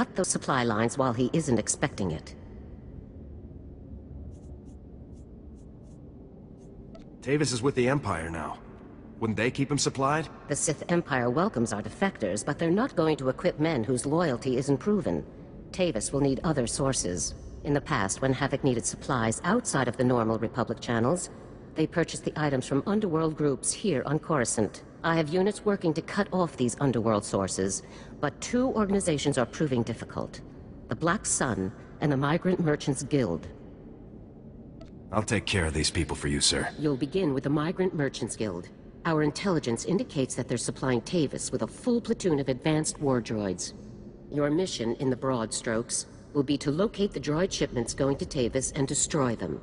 cut those supply lines while he isn't expecting it. Tavus is with the Empire now. Wouldn't they keep him supplied? The Sith Empire welcomes our defectors, but they're not going to equip men whose loyalty isn't proven. Tavus will need other sources. In the past, when Havoc needed supplies outside of the normal Republic channels, they purchased the items from underworld groups here on Coruscant. I have units working to cut off these underworld sources, but two organizations are proving difficult. The Black Sun and the Migrant Merchants Guild. I'll take care of these people for you, sir. You'll begin with the Migrant Merchants Guild. Our intelligence indicates that they're supplying Tavus with a full platoon of advanced war droids. Your mission, in the broad strokes, will be to locate the droid shipments going to Tavus and destroy them.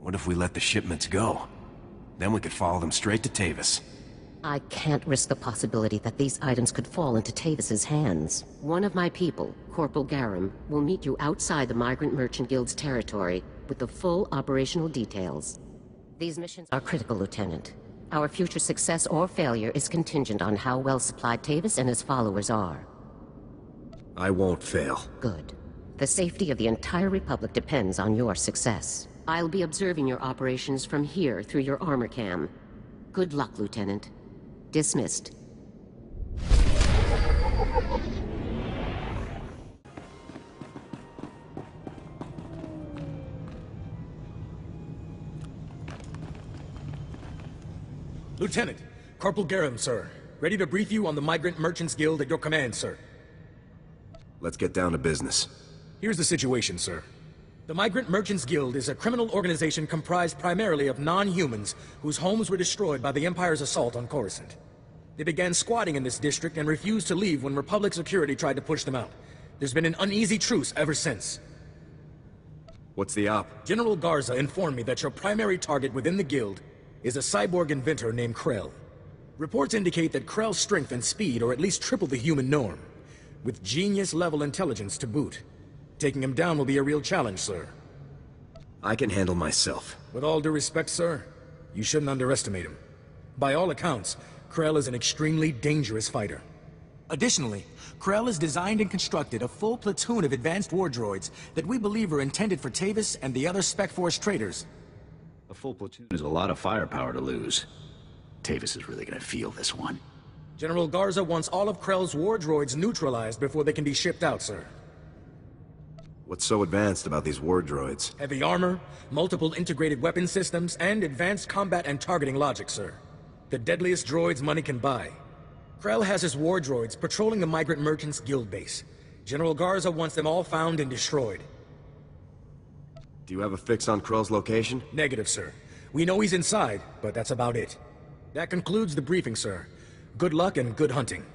What if we let the shipments go? Then we could follow them straight to Tavus. I can't risk the possibility that these items could fall into Tavus's hands. One of my people, Corporal Garum, will meet you outside the Migrant Merchant Guild's territory with the full operational details. These missions are critical, Lieutenant. Our future success or failure is contingent on how well supplied Tavus and his followers are. I won't fail. Good. The safety of the entire Republic depends on your success. I'll be observing your operations from here through your armor cam. Good luck, Lieutenant. Dismissed. Lieutenant, Corporal Garum, sir. Ready to brief you on the Migrant Merchants Guild at your command, sir. Let's get down to business. Here's the situation, sir. The Migrant Merchants Guild is a criminal organization comprised primarily of non-humans whose homes were destroyed by the Empire's assault on Coruscant. They began squatting in this district and refused to leave when Republic security tried to push them out. There's been an uneasy truce ever since. What's the op? General Garza informed me that your primary target within the Guild is a cyborg inventor named Krell. Reports indicate that Krell's strength and speed are at least triple the human norm, with genius-level intelligence to boot. Taking him down will be a real challenge, sir. I can handle myself. With all due respect, sir, you shouldn't underestimate him. By all accounts, Krell is an extremely dangerous fighter. Additionally, Krell has designed and constructed a full platoon of advanced war droids that we believe are intended for Tavus and the other Spec Force traitors. A full platoon is a lot of firepower to lose. Tavus is really gonna feel this one. General Garza wants all of Krell's war droids neutralized before they can be shipped out, sir. What's so advanced about these war droids? Heavy armor, multiple integrated weapon systems, and advanced combat and targeting logic, sir. The deadliest droids money can buy. Krell has his war droids patrolling the Migrant Merchants Guild base. General Garza wants them all found and destroyed. Do you have a fix on Krell's location? Negative, sir. We know he's inside, but that's about it. That concludes the briefing, sir. Good luck and good hunting.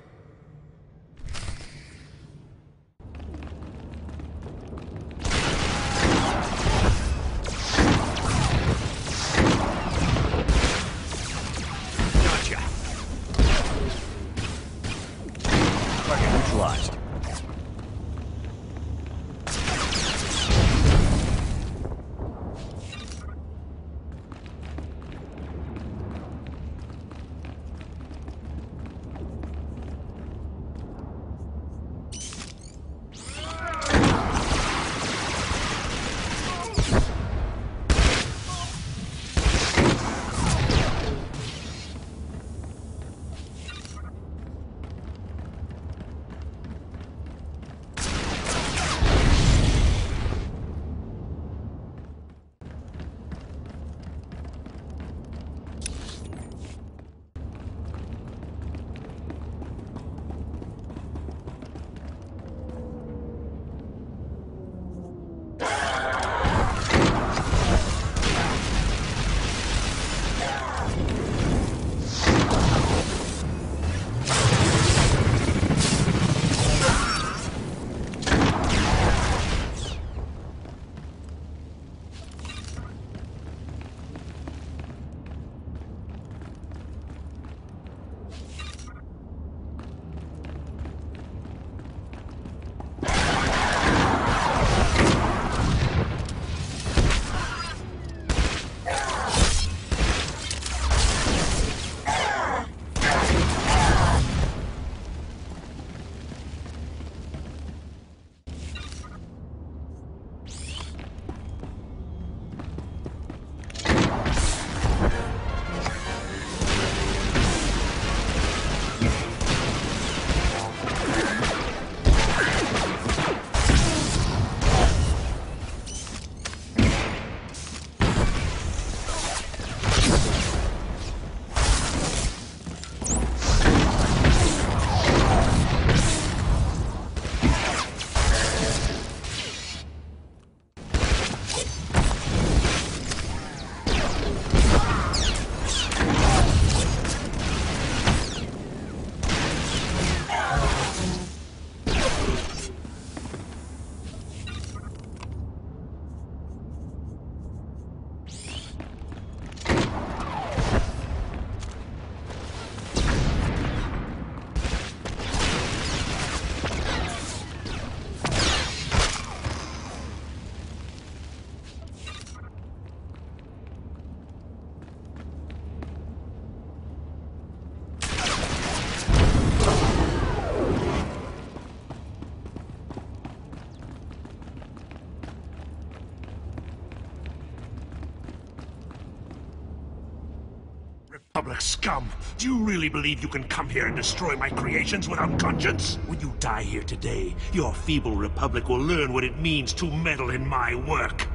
Scum! Do you really believe you can come here and destroy my creations without conscience? When you die here today, your feeble Republic will learn what it means to meddle in my work.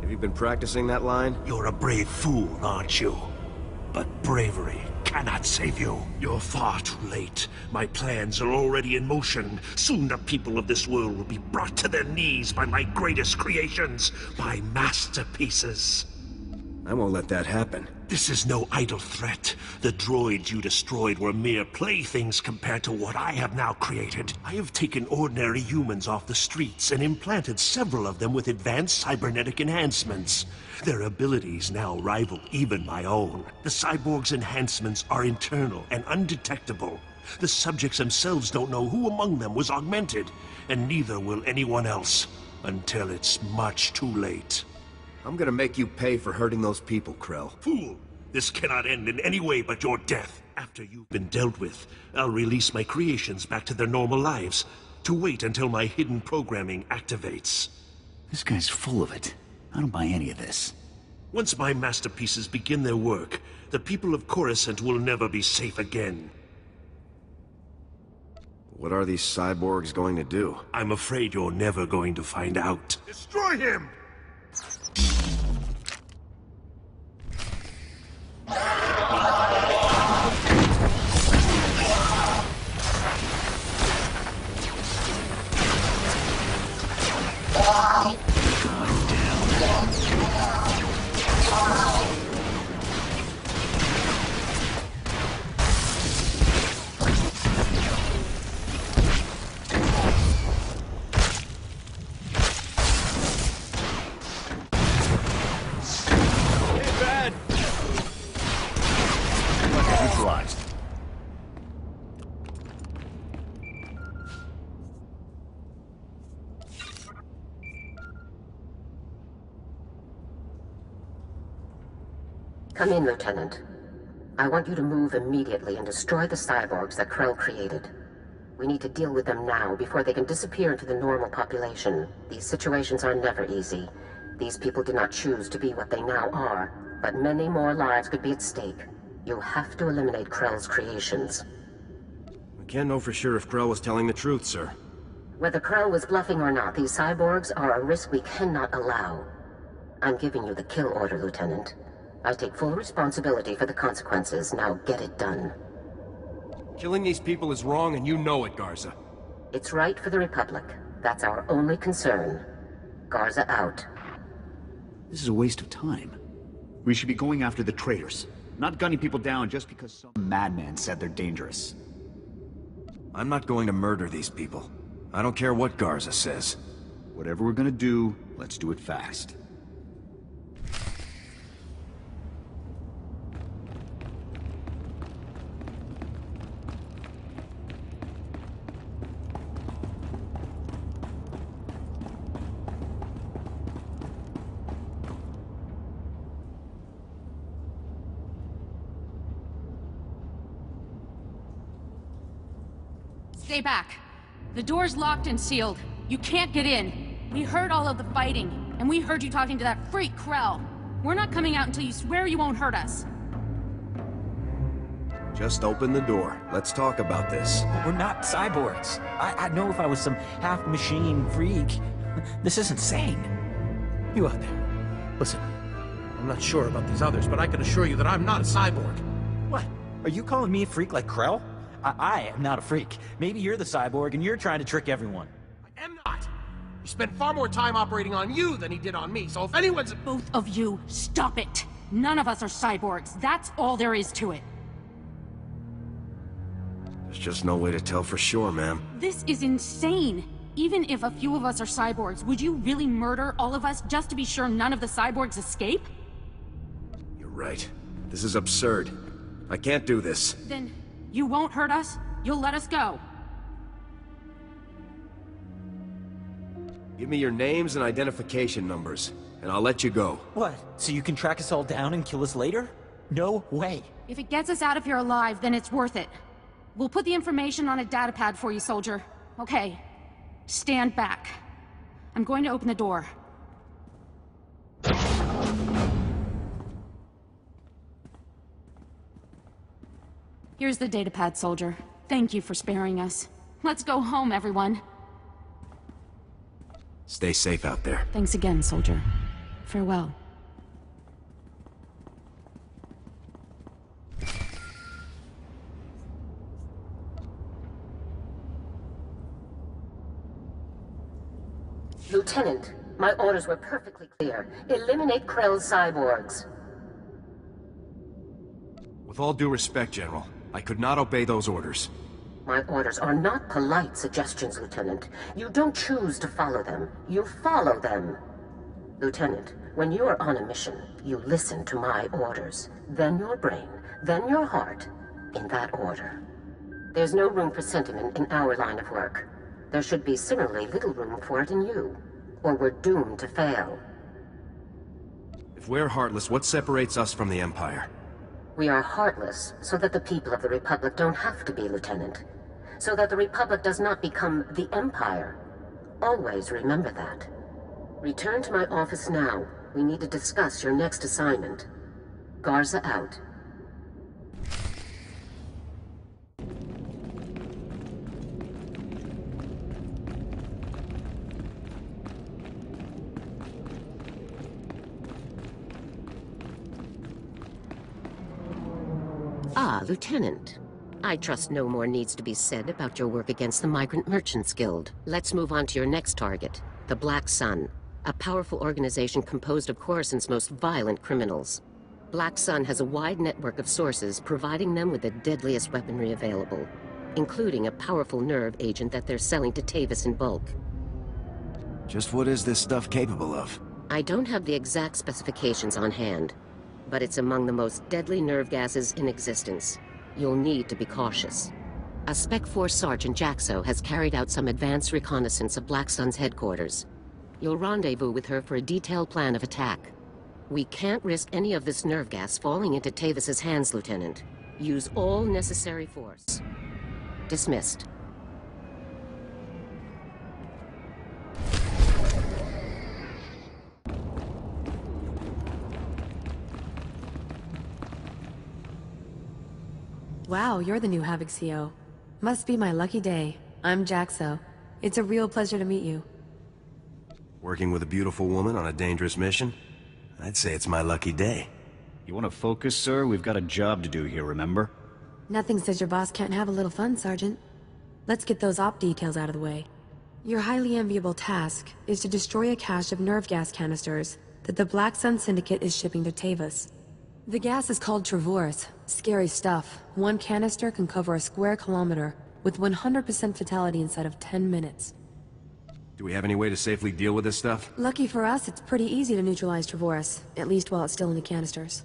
Have you been practicing that line? You're a brave fool, aren't you? But bravery cannot save you. You're far too late. My plans are already in motion. Soon the people of this world will be brought to their knees by my greatest creations, my masterpieces. I won't let that happen. This is no idle threat. The droids you destroyed were mere playthings compared to what I have now created. I have taken ordinary humans off the streets and implanted several of them with advanced cybernetic enhancements. Their abilities now rival even my own. The cyborg's enhancements are internal and undetectable. The subjects themselves don't know who among them was augmented, and neither will anyone else until it's much too late. I'm gonna make you pay for hurting those people, Krell. Fool! This cannot end in any way but your death. After you've been dealt with, I'll release my creations back to their normal lives, to wait until my hidden programming activates. This guy's full of it. I don't buy any of this. Once my masterpieces begin their work, the people of Coruscant will never be safe again. What are these cyborgs going to do? I'm afraid you're never going to find out. Destroy him! Neutralized. Come in, Lieutenant. I want you to move immediately and destroy the cyborgs that Krell created. We need to deal with them now before they can disappear into the normal population. These situations are never easy. These people did not choose to be what they now are, but many more lives could be at stake. You have to eliminate Krell's creations. We can't know for sure if Krell was telling the truth, sir. Whether Krell was bluffing or not, these cyborgs are a risk we cannot allow. I'm giving you the kill order, Lieutenant. I take full responsibility for the consequences. Now get it done. Killing these people is wrong, and you know it, Garza. It's right for the Republic. That's our only concern. Garza out. This is a waste of time. We should be going after the traitors, not gunning people down just because some madman said they're dangerous. I'm not going to murder these people. I don't care what Garza says. Whatever we're gonna do, let's do it fast. Stay back. The door's locked and sealed. You can't get in. We heard all of the fighting, and we heard you talking to that freak Krell. We're not coming out until you swear you won't hurt us. Just open the door. Let's talk about this. We're not cyborgs. I, I'd know if I was some half-machine freak. This is insane. You out there. Listen, I'm not sure about these others, but I can assure you that I'm not a cyborg. What? Are you calling me a freak like Krell? I, I am not a freak. Maybe you're the cyborg and you're trying to trick everyone. I am not. He spent far more time operating on you than he did on me, so if anyone's... Both of you, stop it. None of us are cyborgs. That's all there is to it. There's just no way to tell for sure, ma'am. This is insane. Even if a few of us are cyborgs, would you really murder all of us just to be sure none of the cyborgs escape? You're right. This is absurd. I can't do this. Then you won't hurt us? You'll let us go? Give me your names and identification numbers, and I'll let you go. What? So you can track us all down and kill us later? No way. If it gets us out of here alive, then it's worth it. We'll put the information on a datapad for you, soldier. Okay. Stand back. I'm going to open the door. Here's the datapad, soldier. Thank you for sparing us. Let's go home, everyone. Stay safe out there. Thanks again, soldier. Farewell. Lieutenant, my orders were perfectly clear. Eliminate Krell's cyborgs. With all due respect, General, I could not obey those orders. My orders are not polite suggestions, Lieutenant. You don't choose to follow them. You follow them. Lieutenant, when you are on a mission, you listen to my orders. Then your brain, then your heart, in that order. There's no room for sentiment in our line of work. There should be similarly little room for it in you, or we're doomed to fail. If we're heartless, what separates us from the Empire? We are heartless so that the people of the Republic don't have to be, Lieutenant. So that the Republic does not become the Empire. Always remember that. Return to my office now. We need to discuss your next assignment. Garza out. Ah, Lieutenant. I trust no more needs to be said about your work against the Migrant Merchants Guild. Let's move on to your next target, the Black Sun, a powerful organization composed of Coruscant's most violent criminals. Black Sun has a wide network of sources providing them with the deadliest weaponry available, including a powerful nerve agent that they're selling to Tavus in bulk. Just what is this stuff capable of? I don't have the exact specifications on hand, but it's among the most deadly nerve gases in existence. You'll need to be cautious. A Spec Force Sergeant Jaxo has carried out some advanced reconnaissance of Black Sun's headquarters. You'll rendezvous with her for a detailed plan of attack. We can't risk any of this nerve gas falling into Tavus's hands, Lieutenant. Use all necessary force. Dismissed. Wow, you're the new Havoc CO. Must be my lucky day. I'm Jaxo. It's a real pleasure to meet you. Working with a beautiful woman on a dangerous mission? I'd say it's my lucky day. You want to focus, sir? We've got a job to do here, remember? Nothing says your boss can't have a little fun, Sergeant. Let's get those op details out of the way. Your highly enviable task is to destroy a cache of nerve gas canisters that the Black Sun Syndicate is shipping to Tavus. The gas is called Travorus. Scary stuff. One canister can cover a square kilometer, with 100% fatality inside of 10 minutes. Do we have any way to safely deal with this stuff? Lucky for us, it's pretty easy to neutralize Travorus, at least while it's still in the canisters.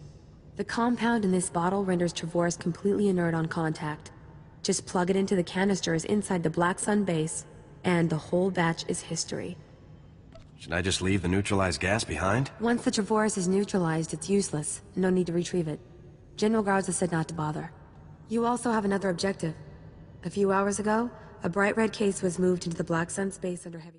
The compound in this bottle renders Travorus completely inert on contact. Just plug it into the canisters inside the Black Sun base, and the whole batch is history. Should I just leave the neutralized gas behind? Once the Travorus is neutralized, it's useless. No need to retrieve it. General Garza said not to bother. You also have another objective. A few hours ago, a bright red case was moved into the Black Sun space under heavy...